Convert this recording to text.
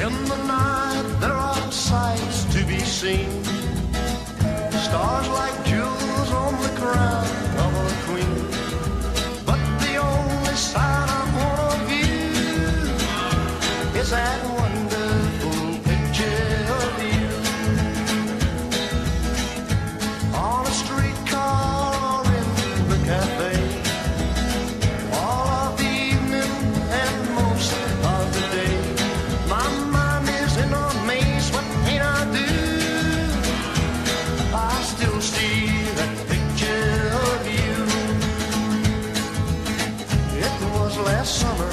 In the night there are sights to be seen. Stars like jewels on the crown of a queen. But the only sight I wanna view is that one. see that picture of you. It was last summer.